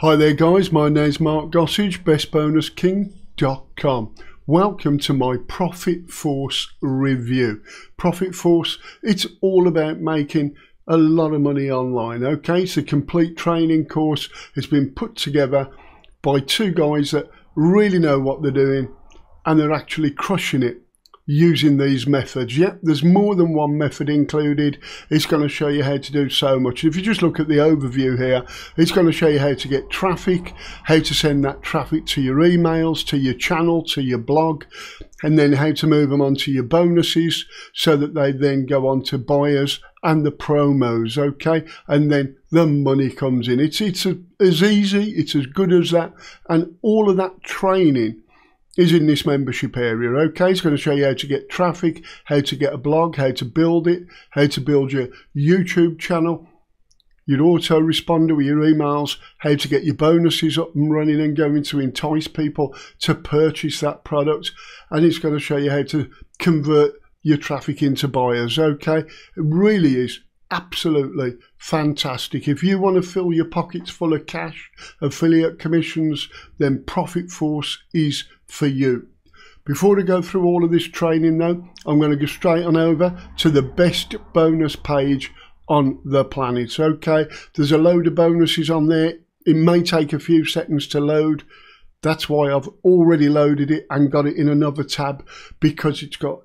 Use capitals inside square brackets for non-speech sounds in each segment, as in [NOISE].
Hi there guys, my name's Mark Gossage, bestbonusking.com. Welcome to my Profit Force review. Profit Force, it's all about making a lot of money online, okay? It's a complete training course. It's been put together by two guys that really know what they're doing and they're actually crushing it using these methods. Yep, there's more than one method included. It's going to show you how to do so much. If you just look at the overview here, it's going to show you how to get traffic, how to send that traffic to your emails, to your channel, to your blog, and then how to move them onto your bonuses so that they then go on to buyers and the promos, okay? And then the money comes in. It's, it's a, as easy, it's as good as that. And all of that training is in this membership area. Okay, it's going to show you how to get traffic, how to get a blog, how to build it, how to build your YouTube channel, your autoresponder with your emails, how to get your bonuses up and running and going to entice people to purchase that product. And it's going to show you how to convert your traffic into buyers. Okay, it really is absolutely fantastic. If you want to fill your pockets full of cash, affiliate commissions, then Profit Force is for you. Before I go through all of this training though, I'm going to go straight on over to the best bonus page on the planet. Okay, there's a load of bonuses on there. It may take a few seconds to load. That's why I've already loaded it and got it in another tab because it's got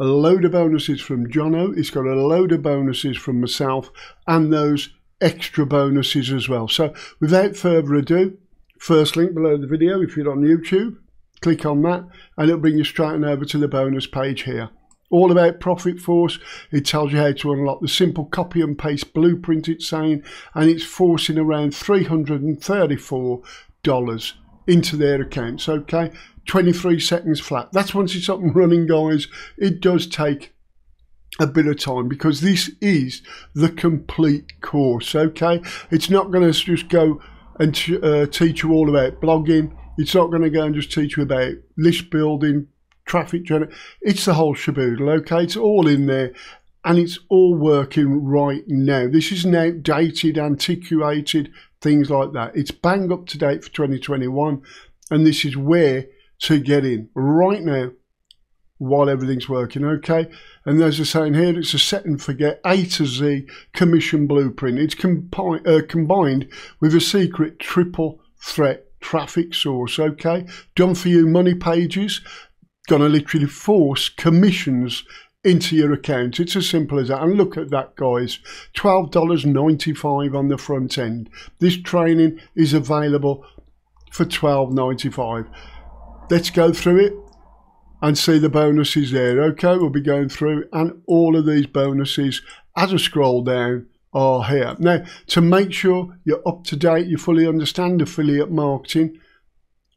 a load of bonuses from Jono. It's got a load of bonuses from myself and those extra bonuses as well. So without further ado, first link below the video if you're on YouTube click on that and it'll bring you straight on over to the bonus page here. All about profit force. It tells you how to unlock the simple copy and paste blueprint it's saying and it's forcing around 334 dollars into their accounts okay? 23 seconds flat. That's once it's up and running guys. It does take a bit of time because this is the complete course okay? It's not going to just go and uh, teach you all about blogging it's not going to go and just teach you about list building, traffic generation. It's the whole shaboodle, okay? It's all in there and it's all working right now. This is now dated, antiquated, things like that. It's bang up to date for 2021 and this is where to get in right now while everything's working, okay? And there's a saying here, it's a set and forget A to Z commission blueprint. It's compi- uh, combined with a secret triple threat traffic source, okay? Done for you money pages, gonna literally force commissions into your account. It's as simple as that. And look at that, guys. $12.95 on the front end. This training is available for $12.95. Let's go through it and see the bonuses there. Okay, we'll be going through and all of these bonuses as I scroll down are here. Now, to make sure you're up to date, you fully understand affiliate marketing,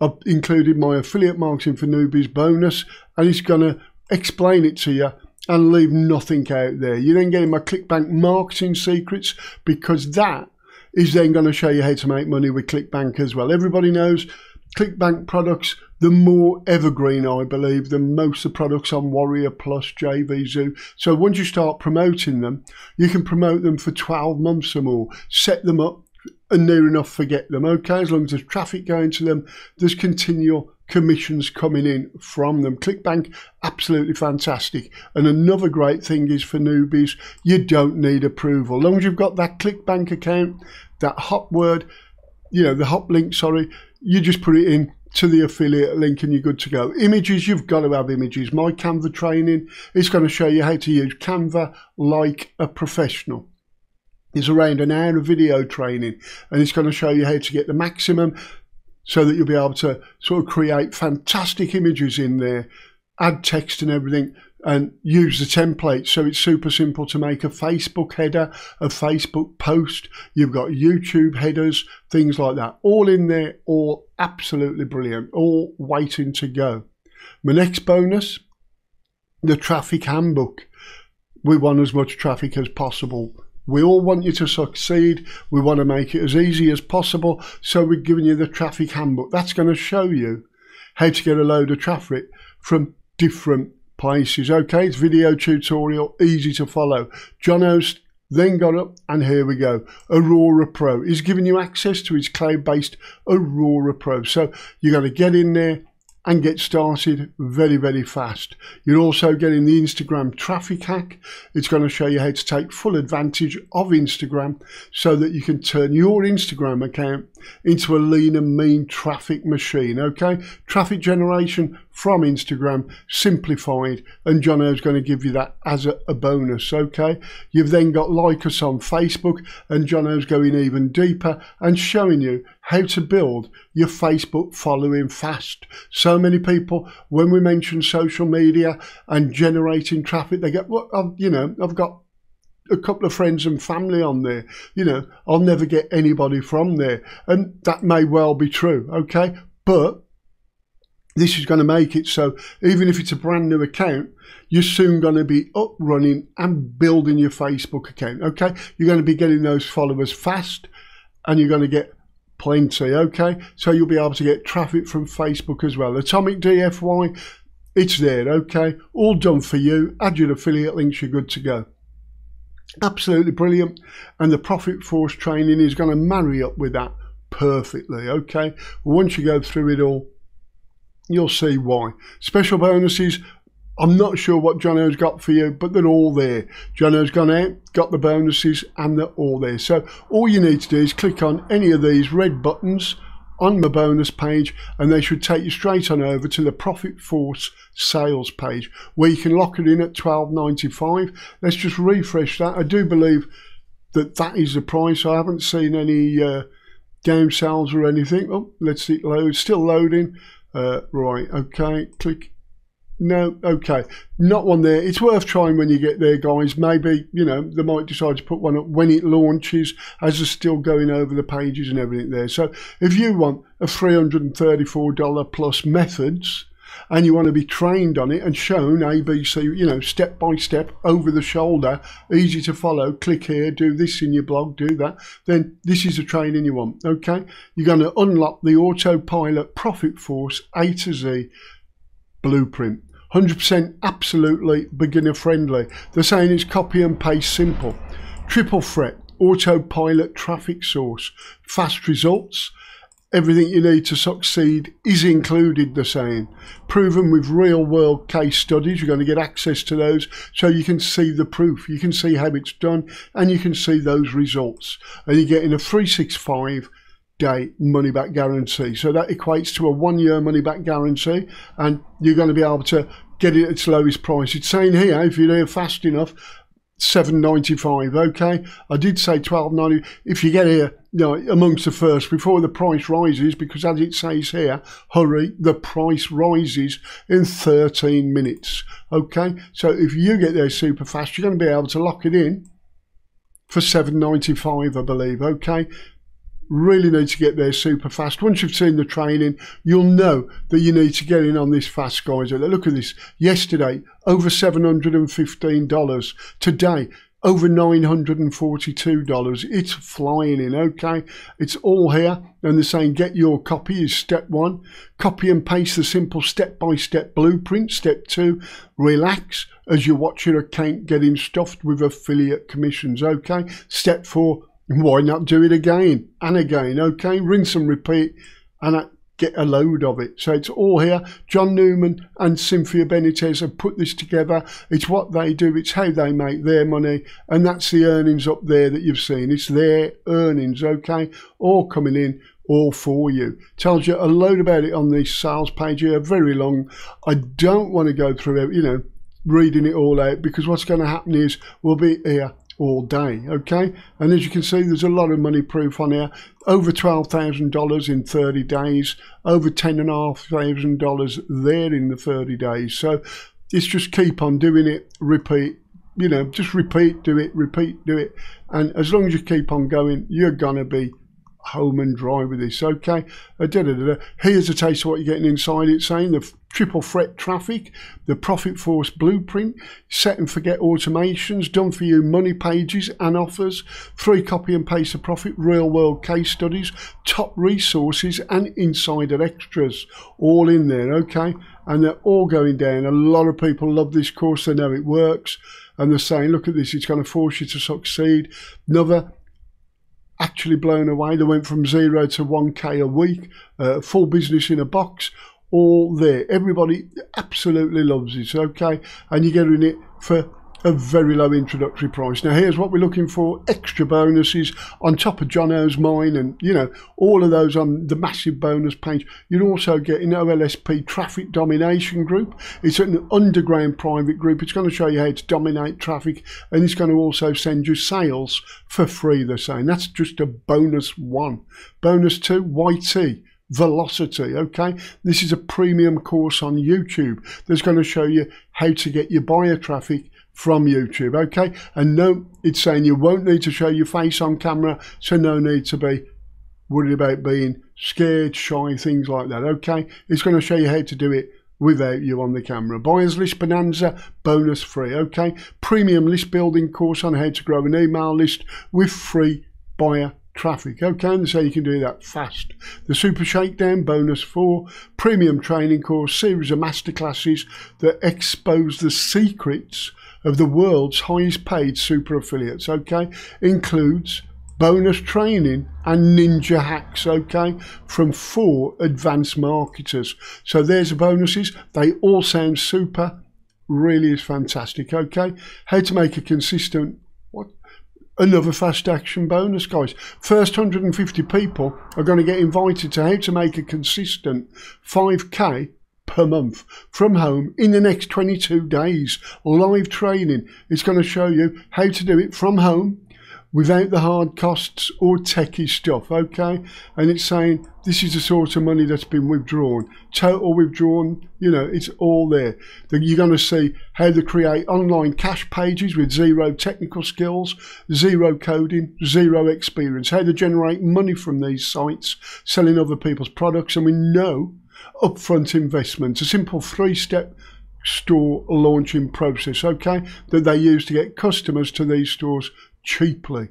I've included my affiliate marketing for newbies bonus, and it's going to explain it to you and leave nothing out there. You're then getting my ClickBank marketing secrets because that is then going to show you how to make money with ClickBank as well. Everybody knows ClickBank products, the more evergreen, I believe, than most of the products on Warrior Plus, JVZoo. So once you start promoting them, you can promote them for 12 months or more, set them up and near enough forget them. Okay, as long as there's traffic going to them, there's continual commissions coming in from them. ClickBank, absolutely fantastic. And another great thing is for newbies, you don't need approval. As long as you've got that ClickBank account, that hot word, you know, the hot link, sorry, you just put it in to the affiliate link and you're good to go. Images, you've got to have images. My Canva training is going to show you how to use Canva like a professional. It's around an hour of video training and it's going to show you how to get the maximum so that you'll be able to sort of create fantastic images in there, add text and everything and use the template. So it's super simple to make a Facebook header, a Facebook post. You've got YouTube headers, things like that. All in there, all absolutely brilliant, all waiting to go. My next bonus, the traffic handbook. We want as much traffic as possible. We all want you to succeed. We want to make it as easy as possible. So we're giving you the traffic handbook. That's going to show you how to get a load of traffic from different places. Okay, it's video tutorial, easy to follow. Jono's then got up and here we go aurora pro is giving you access to his cloud-based aurora pro so you got to get in there and get started very, very fast. You're also getting the Instagram traffic hack. It's going to show you how to take full advantage of Instagram so that you can turn your Instagram account into a lean and mean traffic machine. Okay, traffic generation from Instagram simplified, and Jono's going to give you that as a, a bonus. Okay, you've then got like us on Facebook, and Jono's going even deeper and showing you how to build your Facebook following fast. So many people, when we mention social media and generating traffic, they get, well, you know, I've got a couple of friends and family on there. You know, I'll never get anybody from there. And that may well be true, okay? But this is going to make it so even if it's a brand new account, you're soon going to be up running and building your Facebook account, okay? You're going to be getting those followers fast and you're going to get plenty, okay? So you'll be able to get traffic from Facebook as well. Atomic DFY, it's there, okay? All done for you. Add your affiliate links, you're good to go. Absolutely brilliant. And the Profit Force training is going to marry up with that perfectly, okay? Once you go through it all, you'll see why. Special bonuses I'm not sure what Jono's got for you, but they're all there. Jono's gone out, got the bonuses, and they're all there. So all you need to do is click on any of these red buttons on the bonus page, and they should take you straight on over to the Profit Force sales page, where you can lock it in at $12.95. Let's just refresh that. I do believe that that is the price. I haven't seen any uh, game sales or anything. Oh, let's see, load. Still loading. Uh, right, okay, click no, okay, not one there. It's worth trying when you get there, guys. Maybe you know they might decide to put one up when it launches, as they're still going over the pages and everything there. So if you want a three hundred and thirty-four dollar plus methods, and you want to be trained on it and shown ABC, you know, step by step, over the shoulder, easy to follow, click here, do this in your blog, do that, then this is the training you want, okay? You're going to unlock the autopilot profit force A to Z blueprint. 100% absolutely beginner friendly. They're saying it's copy and paste simple. Triple threat, autopilot traffic source, fast results. Everything you need to succeed is included, they're saying. Proven with real world case studies. You're going to get access to those so you can see the proof. You can see how it's done and you can see those results. And you're getting a 365 day money back guarantee. So that equates to a one year money back guarantee, and you're going to be able to get it at its lowest price. It's saying here, if you're here fast enough, seven ninety five. Okay, I did say twelve ninety. If you get here, you know, amongst the first before the price rises, because as it says here, hurry, the price rises in thirteen minutes. Okay, so if you get there super fast, you're going to be able to lock it in for seven ninety five, I believe. Okay, really need to get there super fast. Once you've seen the training, you'll know that you need to get in on this fast, guys. Look at this. Yesterday, over $715. Today, over $942. It's flying in, okay? It's all here. And they're saying get your copy is step one. Copy and paste the simple step-by-step -step blueprint. Step two, relax as you watch your account getting stuffed with affiliate commissions, okay? Step four, why not do it again and again? Okay, rinse and repeat and get a load of it. So it's all here. John Newman and Cynthia Benitez have put this together. It's what they do, it's how they make their money, and that's the earnings up there that you've seen. It's their earnings, okay? All coming in. All for you. Tells you a load about it on the sales page here, very long. I don't want to go through it, you know, reading it all out because what's going to happen is we'll be here all day. Okay, and as you can see, there's a lot of money proof on here. Over twelve thousand dollars in thirty days. Over ten and a half thousand dollars there in the thirty days. So it's just keep on doing it. Repeat. You know, just repeat, do it, repeat, do it, and as long as you keep on going, you're gonna be home and dry with this. Okay, uh, da, da, da, here's a taste of what you're getting inside. it. saying the triple threat traffic, the Profit Force blueprint, set and forget automations, done for you money pages and offers, three copy and paste of profit, real world case studies, top resources, and insider extras, all in there, okay? And they're all going down. A lot of people love this course, they know it works, and they're saying, look at this, it's going to force you to succeed. Another actually blown away. They went from zero to 1k a week, uh, full business in a box all there. Everybody absolutely loves it, okay? And you're getting it for a very low introductory price. Now here's what we're looking for, extra bonuses on top of Jono's mine and you know all of those on the massive bonus page. You'll also get an OLSP traffic domination group. It's an underground private group. It's going to show you how to dominate traffic and it's going to also send you sales for free they're saying. That's just a bonus one. Bonus two, YT velocity okay this is a premium course on youtube that's going to show you how to get your buyer traffic from youtube okay and no it's saying you won't need to show your face on camera so no need to be worried about being scared shy things like that okay it's going to show you how to do it without you on the camera. Buyers List Bonanza, bonus free, okay? Premium list building course on how to grow an email list with free buyer traffic. Okay, so you can do that fast. The Super Shakedown Bonus 4 premium training course series of masterclasses that expose the secrets of the world's highest paid super affiliates. Okay, includes bonus training and ninja hacks okay from four advanced marketers so there's the bonuses they all sound super really is fantastic okay how to make a consistent another fast action bonus, guys. First 150 people are going to get invited to how to make a consistent 5k per month from home in the next 22 days. Live training. It's going to show you how to do it from home without the hard costs or techie stuff, okay? And it's saying this is the sort of money that's been withdrawn, total withdrawn, you know, it's all there. You're going to see how to create online cash pages with zero technical skills, zero coding, zero experience, how to generate money from these sites, selling other people's products, and we know upfront investment, a simple three-step store launching process, okay, that they use to get customers to these stores cheaply.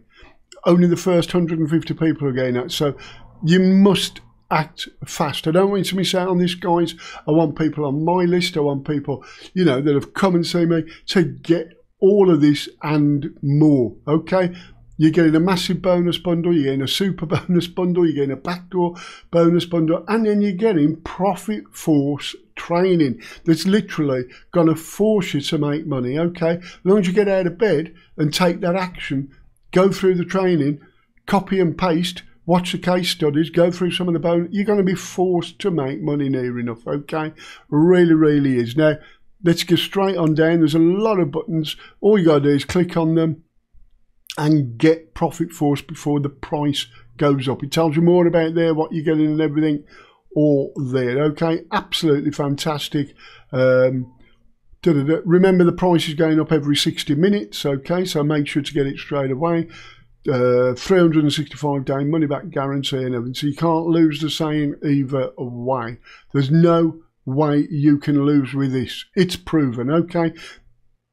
Only the first 150 people are getting that. So you must act fast. I don't want you to miss out on this, guys. I want people on my list. I want people, you know, that have come and seen me to get all of this and more. Okay. You're getting a massive bonus bundle, you're getting a super [LAUGHS] bonus bundle, you're getting a backdoor bonus bundle, and then you're getting profit force training that's literally going to force you to make money. Okay, as long as you get out of bed and take that action, go through the training, copy and paste, watch the case studies, go through some of the bone, you're going to be forced to make money near enough. Okay, really, really is. Now, let's go straight on down. There's a lot of buttons. All you got to do is click on them and get Profit Force before the price goes up. It tells you more about there, what you're getting and everything all there. Okay, absolutely fantastic. Um, da -da -da. Remember the price is going up every 60 minutes. Okay, so make sure to get it straight away. Uh, 365 day money back guarantee and everything. So you can't lose the same either way. There's no way you can lose with this. It's proven. Okay,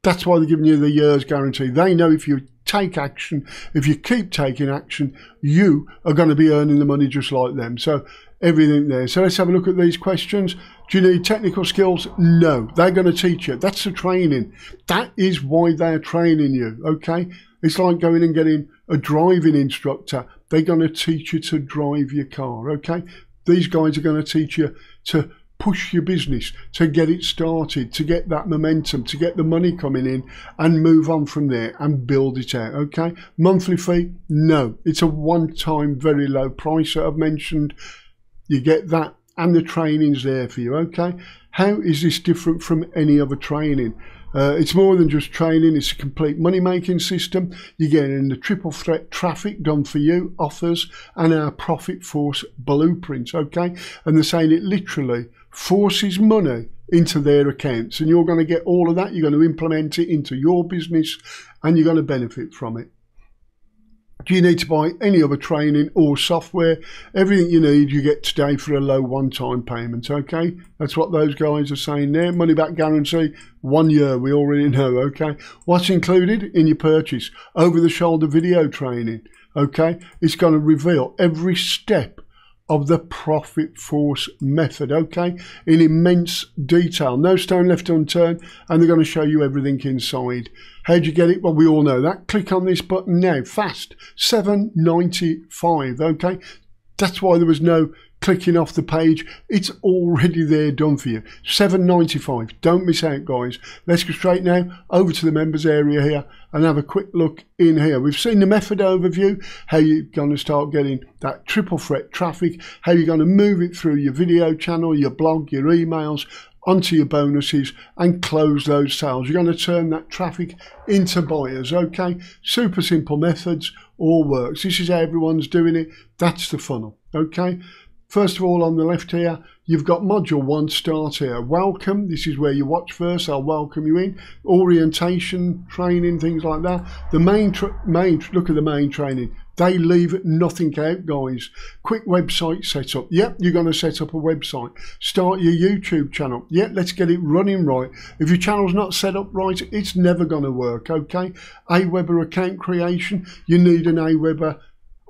that's why they're giving you the year's guarantee. They know if you take action, if you keep taking action, you are going to be earning the money just like them. So everything there. So let's have a look at these questions. Do you need technical skills? No, they're going to teach you. That's the training. That is why they're training you. Okay. It's like going and getting a driving instructor. They're going to teach you to drive your car. Okay. These guys are going to teach you to push your business, to get it started, to get that momentum, to get the money coming in and move on from there and build it out. Okay. Monthly fee? No, it's a one time, very low price that I've mentioned. You get that and the training's there for you. Okay. How is this different from any other training? Uh, it's more than just training, it's a complete money making system. You're getting the triple threat traffic done for you, offers, and our profit force blueprint. Okay. And they're saying it literally forces money into their accounts and you're going to get all of that you're going to implement it into your business and you're going to benefit from it do you need to buy any other training or software? Everything you need, you get today for a low one time payment. Okay, that's what those guys are saying there. Money back guarantee, one year, we already know. Okay, what's included in your purchase? Over the shoulder video training. Okay, it's going to reveal every step of the profit force method, okay, in immense detail. No stone left unturned, and they're going to show you everything inside. How do you get it? Well, we all know that. Click on this button now, fast, 7.95, okay? That's why there was no clicking off the page. It's already there done for you. 7.95. Don't miss out, guys. Let's go straight now over to the members area here and have a quick look in here. We've seen the method overview, how you're going to start getting that triple threat traffic, how you're going to move it through your video channel, your blog, your emails, onto your bonuses and close those sales. You're going to turn that traffic into buyers, okay? Super simple methods, all works. This is how everyone's doing it. That's the funnel, okay? First of all, on the left here, you've got module one start here. Welcome, this is where you watch first, I'll welcome you in. Orientation, training, things like that. The main, main look at the main training. They leave nothing out, guys. Quick website setup. Yep, you're going to set up a website. Start your YouTube channel. Yep, let's get it running right. If your channel's not set up right, it's never going to work, okay? Aweber account creation, you need an Aweber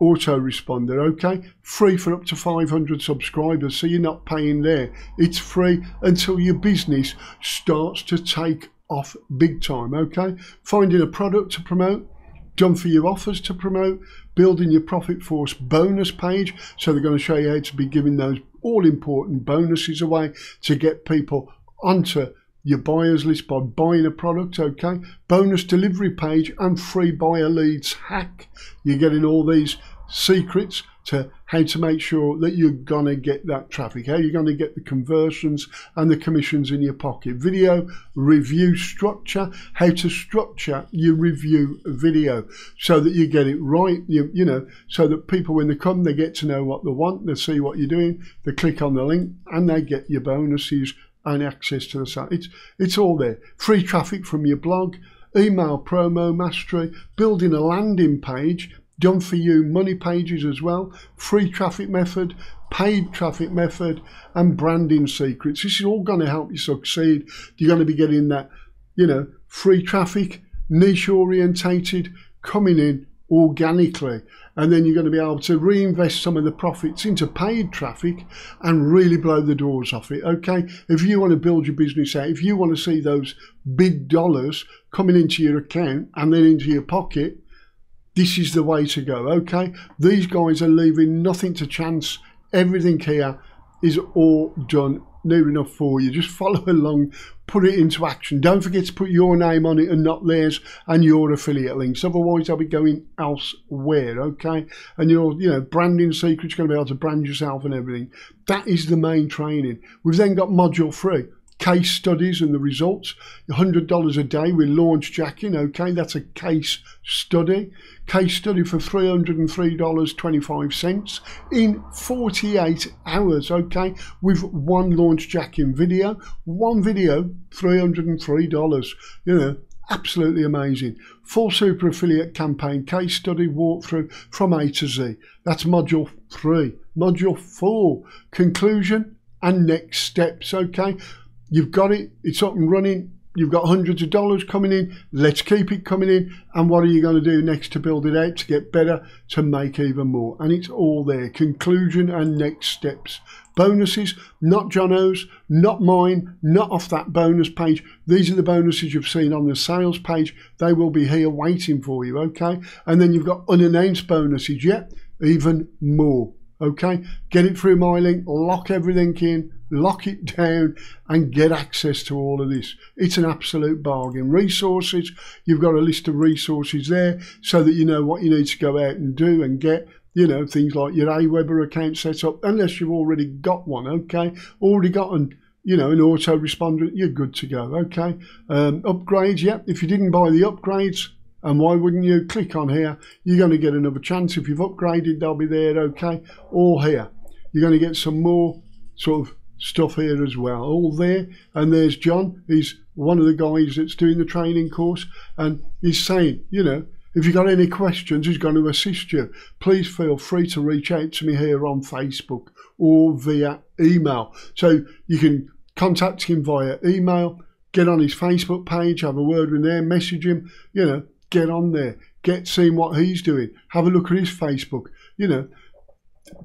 autoresponder. Okay? Free for up to 500 subscribers so you're not paying there. It's free until your business starts to take off big time okay? Finding a product to promote done for your offers to promote building your profit force bonus page so they're going to show you how to be giving those all important bonuses away to get people onto your buyers list by buying a product, okay? Bonus delivery page and free buyer leads hack. You're getting all these secrets to how to make sure that you're going to get that traffic, how you're going to get the conversions and the commissions in your pocket. Video review structure, how to structure your review video so that you get it right, you, you know, so that people, when they come, they get to know what they want, they see what you're doing, they click on the link and they get your bonuses and access to the site. It's, it's all there. Free traffic from your blog, email promo mastery, building a landing page, done for you money pages as well, free traffic method, paid traffic method, and branding secrets. This is all going to help you succeed. You're going to be getting that, you know, free traffic, niche orientated, coming in organically. And then you're going to be able to reinvest some of the profits into paid traffic and really blow the doors off it okay? If you want to build your business out if you want to see those big dollars coming into your account and then into your pocket this is the way to go okay? These guys are leaving nothing to chance. Everything here is all done near enough for you. Just follow [LAUGHS] along, put it into action. Don't forget to put your name on it and not theirs and your affiliate links. Otherwise, I'll be going elsewhere, okay? And your, you know, branding secrets, you're going to be able to brand yourself and everything. That is the main training. We've then got module three case studies and the results. $100 a day, with launch jacking, okay, that's a case study. Case study for $303.25 in 48 hours, okay, with one launch jacking video. One video, $303, you know, absolutely amazing. Full super affiliate campaign case study walkthrough from A to Z. That's module three. Module four, conclusion and next steps, okay? You've got it, it's up and running. You've got hundreds of dollars coming in. Let's keep it coming in. And what are you going to do next to build it out, to get better, to make even more? And it's all there. Conclusion and next steps. Bonuses, not Jono's, not mine, not off that bonus page. These are the bonuses you've seen on the sales page. They will be here waiting for you, okay? And then you've got unannounced bonuses, yet yeah? even more okay get it through my link lock everything in lock it down and get access to all of this it's an absolute bargain resources you've got a list of resources there so that you know what you need to go out and do and get you know things like your aweber account set up unless you've already got one okay already got an you know an autoresponder you're good to go okay um, upgrades yep. if you didn't buy the upgrades and why wouldn't you click on here? You're going to get another chance. If you've upgraded, they'll be there, okay? Or here. You're going to get some more sort of stuff here as well. All there. And there's John. He's one of the guys that's doing the training course. And he's saying, you know, If you've got any questions, he's going to assist you. Please feel free to reach out to me here on Facebook or via email. So you can contact him via email, get on his Facebook page, have a word with him, message him, you know, get on there, get seeing what he's doing, have a look at his Facebook, you know,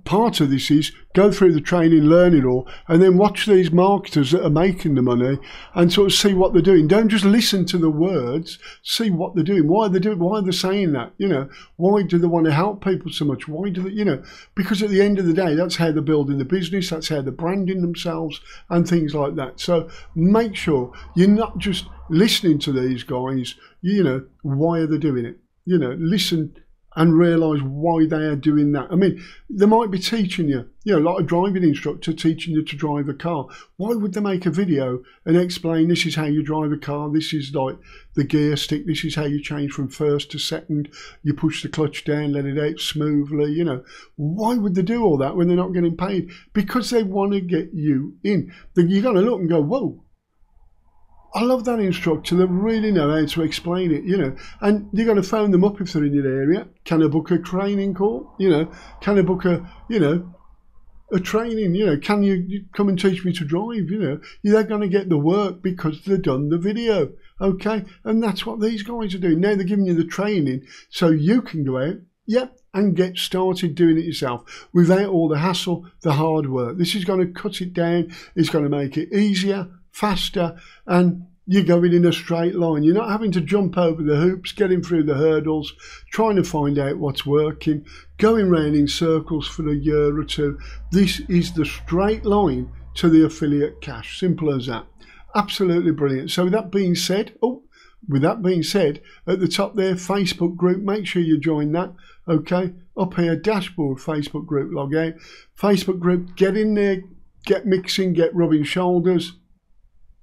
part of this is go through the training, learn it all, and then watch these marketers that are making the money and sort of see what they're doing. Don't just listen to the words, see what they're doing. Why are they doing? Why are they saying that? You know, why do they want to help people so much? Why do they, you know, because at the end of the day, that's how they're building the business, that's how they're branding themselves and things like that. So make sure you're not just listening to these guys, you know, why are they doing it? You know, listen and realise why they are doing that. I mean, they might be teaching you, you know, like a driving instructor teaching you to drive a car. Why would they make a video and explain this is how you drive a car, this is like the gear stick, this is how you change from first to second, you push the clutch down, let it out smoothly, you know. Why would they do all that when they're not getting paid? Because they want to get you in. You're going to look and go, whoa, I love that instructor. They really know how to explain it, you know. And you're going to phone them up if they're in your area. Can I book a training call? You know, can I book a, you know, a training? You know, can you come and teach me to drive? You know, they're going to get the work because they've done the video. Okay, and that's what these guys are doing now. They're giving you the training so you can go out. Yep, and get started doing it yourself without all the hassle, the hard work. This is going to cut it down. It's going to make it easier faster and you're going in a straight line. You're not having to jump over the hoops, getting through the hurdles, trying to find out what's working, going round in circles for a year or two. This is the straight line to the affiliate cash. Simple as that. Absolutely brilliant. So with that being said, oh, with that being said, at the top there, Facebook group, make sure you join that. Okay, up here, dashboard, Facebook group, log out. Facebook group, get in there, get mixing, get rubbing shoulders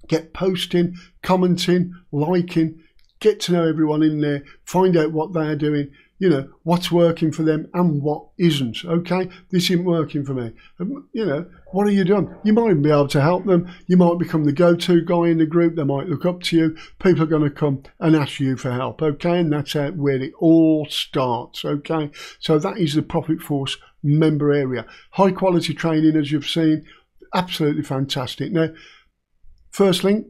get posting, commenting, liking, get to know everyone in there, find out what they are doing, you know, what's working for them and what isn't. Okay, this isn't working for me. Um, you know, what are you doing? You might be able to help them. You might become the go to guy in the group. They might look up to you. People are going to come and ask you for help. Okay, and that's where it all starts. Okay, so that is the Profit Force member area. High quality training, as you've seen, absolutely fantastic. Now, First link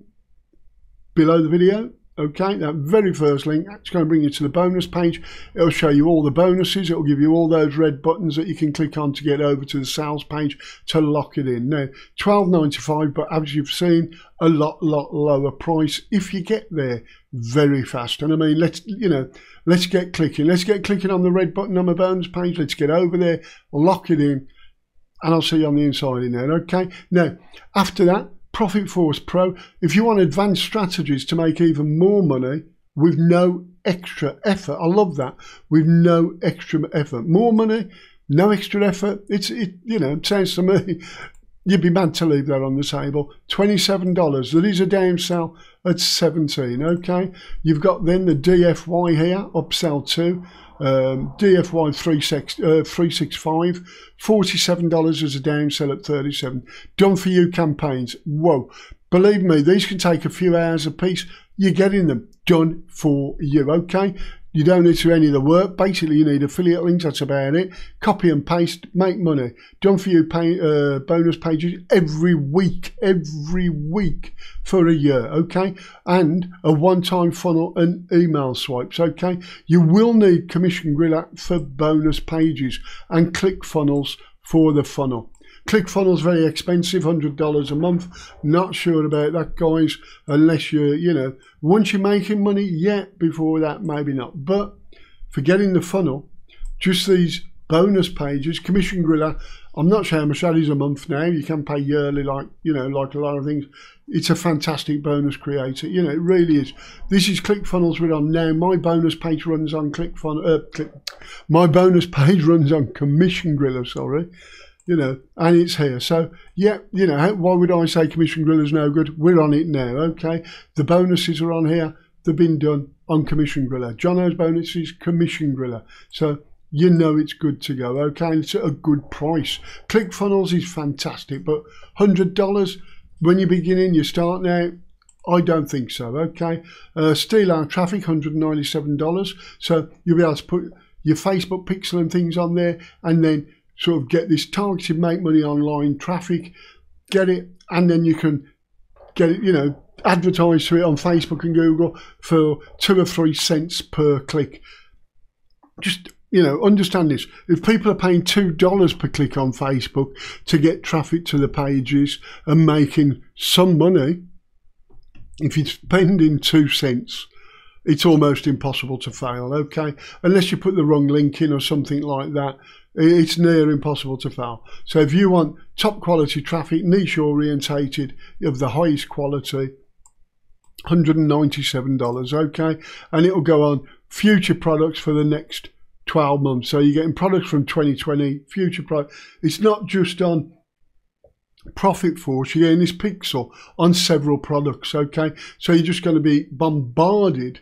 below the video. Okay, that very first link, that's going to bring you to the bonus page. It'll show you all the bonuses. It'll give you all those red buttons that you can click on to get over to the sales page to lock it in. Now, twelve ninety five, but as you've seen, a lot, lot lower price if you get there very fast. And I mean, let's, you know, let's get clicking. Let's get clicking on the red button on my bonus page. Let's get over there, lock it in, and I'll see you on the inside in there. Okay. Now, after that, Profit Force Pro, if you want advanced strategies to make even more money with no extra effort, I love that, with no extra effort. More money, no extra effort. It's, it, you know, sounds to me, [LAUGHS] you'd be mad to leave that on the table. $27. There is a downsell at 17 okay? You've got then the DFY here, upsell 2 um, DFY 365, uh, $47 as a downsell at 37 Done for you campaigns. Whoa. Believe me, these can take a few hours a piece. You're getting them done for you, okay? You don't need to do any of the work. Basically, you need affiliate links. That's about it. Copy and paste, make money. Done for you pay, uh, bonus pages every week, every week for a year, okay? And a one-time funnel and email swipes, okay? You will need Commission Gorilla for bonus pages and click funnels for the funnel. ClickFunnels very expensive, $100 a month. Not sure about that, guys, unless you're, you know, once you're making money, yeah, before that, maybe not. But for getting the funnel, just these bonus pages, Commission Gorilla, I'm not sure how much that is a month now. You can pay yearly, like, you know, like a lot of things. It's a fantastic bonus creator. You know, it really is. This is ClickFunnels we're on now. My bonus page runs on ClickFunnels. Uh, Click, my bonus [LAUGHS] page runs on Commission Gorilla, sorry you know, and it's here. So, yeah, you know, why would I say Commission Gorilla's no good? We're on it now, okay? The bonuses are on here. They've been done on Commission Gorilla. Jono's bonuses, Commission Gorilla. So, you know it's good to go, okay? And it's at a good price. ClickFunnels is fantastic, but $100 when you're beginning, you're starting out, I don't think so. Okay, uh, steal our traffic, $197. So you'll be able to put your Facebook pixel and things on there, and then sort of get this targeted make money online traffic, get it, and then you can get it, you know, advertise to it on Facebook and Google for two or three cents per click. Just you know, understand this. If people are paying two dollars per click on Facebook to get traffic to the pages and making some money, if you're spending two cents, it's almost impossible to fail. Okay, unless you put the wrong link in or something like that, it's near impossible to fail. So if you want top quality traffic, niche orientated, of the highest quality, $197, okay? And it'll go on future products for the next 12 months. So you're getting products from 2020, future product. It's not just on profit force, you're getting this pixel on several products, okay? So you're just going to be bombarded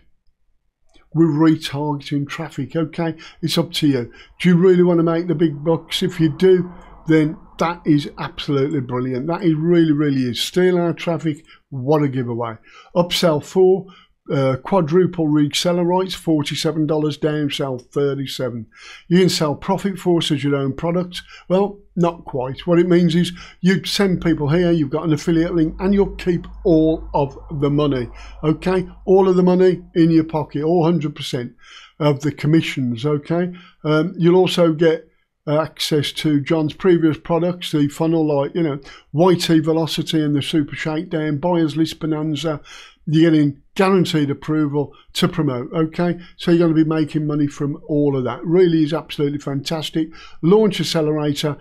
with retargeting traffic, okay? It's up to you. Do you really want to make the big bucks? If you do, then that is absolutely brilliant. That is really, really is. Steal our traffic, what a giveaway. Upsell 4, uh, quadruple reseller rights, $47 downsell 37 You can sell Profit Force as your own product. Well, not quite. What it means is you send people here, you've got an affiliate link, and you'll keep all of the money. Okay? All of the money in your pocket, all 100% of the commissions. Okay? Um, you'll also get access to John's previous products, the funnel like, you know, YT Velocity and the Super Shakedown, Buyers List Bonanza. You're getting guaranteed approval to promote, okay? So you're going to be making money from all of that. Really is absolutely fantastic. Launch Accelerator,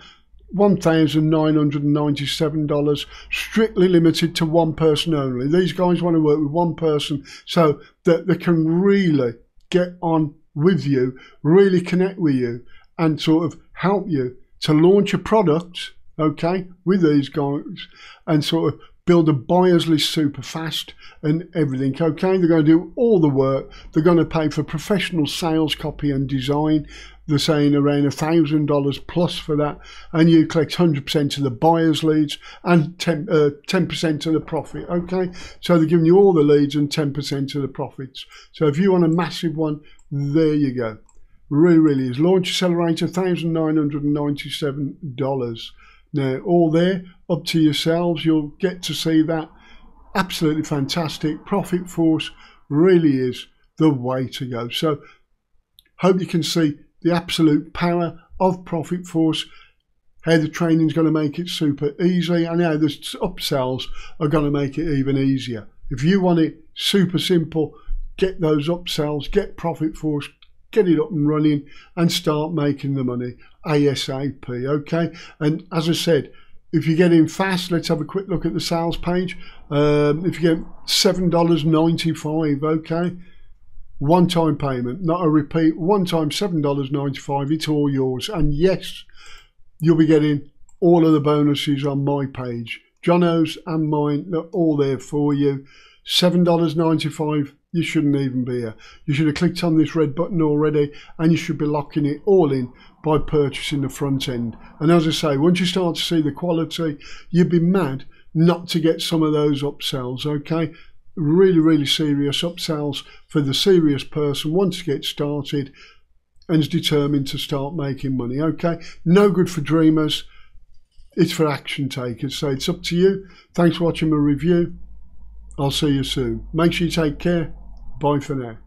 $1,997, strictly limited to one person only. These guys want to work with one person so that they can really get on with you, really connect with you, and sort of help you to launch a product, okay, with these guys and sort of build a buyer's list super fast and everything. Okay, they're going to do all the work. They're going to pay for professional sales copy and design. They're saying around a thousand dollars plus for that, and you collect hundred percent of the buyer's leads and ten uh, percent of the profit. Okay, so they're giving you all the leads and ten percent of the profits. So if you want a massive one, there you go. Really, really is. Launch Accelerator, $1,997. Now, all there, up to yourselves. You'll get to see that. Absolutely fantastic. Profit Force really is the way to go. So, hope you can see the absolute power of Profit Force, how the training is going to make it super easy, and how the upsells are going to make it even easier. If you want it super simple, get those upsells, get Profit Force, get it up and running and start making the money ASAP. Okay. And as I said, if you get in fast, let's have a quick look at the sales page. Um, if you get $7.95, okay. One time payment, not a repeat. One time $7.95, it's all yours. And yes, you'll be getting all of the bonuses on my page. Jono's and mine, they're all there for you. $7.95 you shouldn't even be here. You should have clicked on this red button already and you should be locking it all in by purchasing the front end. And as I say, once you start to see the quality, you'd be mad not to get some of those upsells, okay? Really, really serious upsells for the serious person wants to get started and is determined to start making money, okay? No good for dreamers. It's for action takers. So it's up to you. Thanks for watching my review. I'll see you soon. Make sure you take care. Bye for now.